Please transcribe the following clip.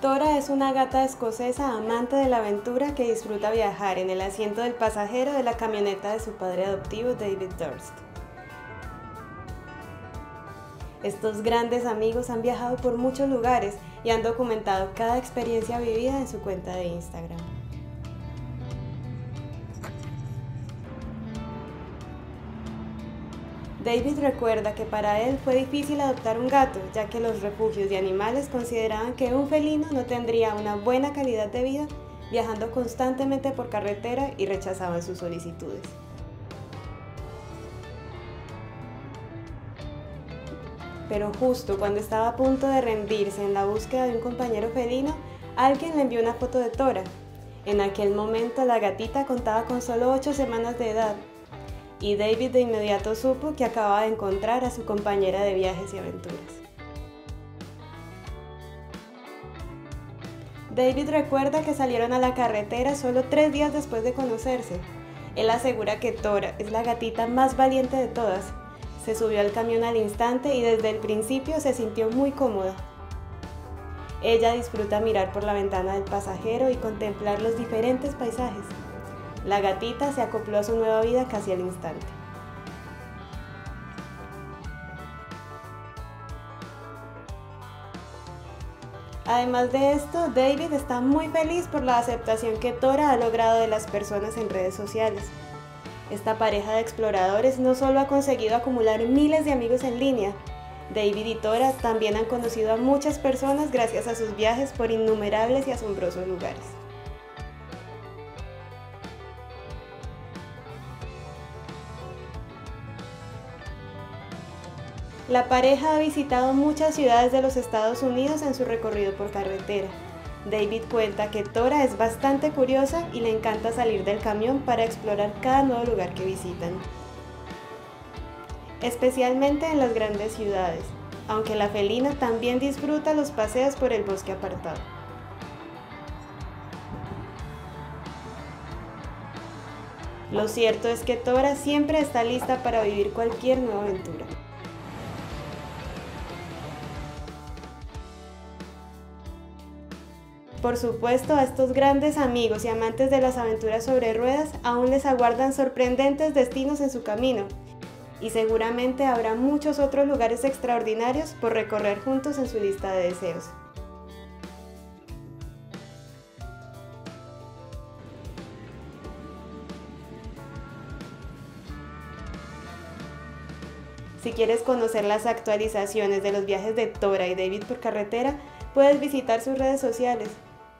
Tora es una gata escocesa amante de la aventura que disfruta viajar en el asiento del pasajero de la camioneta de su padre adoptivo David Durst. Estos grandes amigos han viajado por muchos lugares y han documentado cada experiencia vivida en su cuenta de Instagram. David recuerda que para él fue difícil adoptar un gato, ya que los refugios de animales consideraban que un felino no tendría una buena calidad de vida viajando constantemente por carretera y rechazaban sus solicitudes. Pero justo cuando estaba a punto de rendirse en la búsqueda de un compañero felino, alguien le envió una foto de Tora. En aquel momento la gatita contaba con solo 8 semanas de edad y David de inmediato supo que acababa de encontrar a su compañera de viajes y aventuras. David recuerda que salieron a la carretera solo tres días después de conocerse. Él asegura que Tora es la gatita más valiente de todas. Se subió al camión al instante y desde el principio se sintió muy cómoda. Ella disfruta mirar por la ventana del pasajero y contemplar los diferentes paisajes. La gatita se acopló a su nueva vida casi al instante. Además de esto, David está muy feliz por la aceptación que Tora ha logrado de las personas en redes sociales. Esta pareja de exploradores no solo ha conseguido acumular miles de amigos en línea, David y Tora también han conocido a muchas personas gracias a sus viajes por innumerables y asombrosos lugares. La pareja ha visitado muchas ciudades de los Estados Unidos en su recorrido por carretera. David cuenta que Tora es bastante curiosa y le encanta salir del camión para explorar cada nuevo lugar que visitan. Especialmente en las grandes ciudades, aunque la felina también disfruta los paseos por el bosque apartado. Lo cierto es que Tora siempre está lista para vivir cualquier nueva aventura. Por supuesto, a estos grandes amigos y amantes de las aventuras sobre ruedas aún les aguardan sorprendentes destinos en su camino. Y seguramente habrá muchos otros lugares extraordinarios por recorrer juntos en su lista de deseos. Si quieres conocer las actualizaciones de los viajes de Tora y David por carretera, puedes visitar sus redes sociales.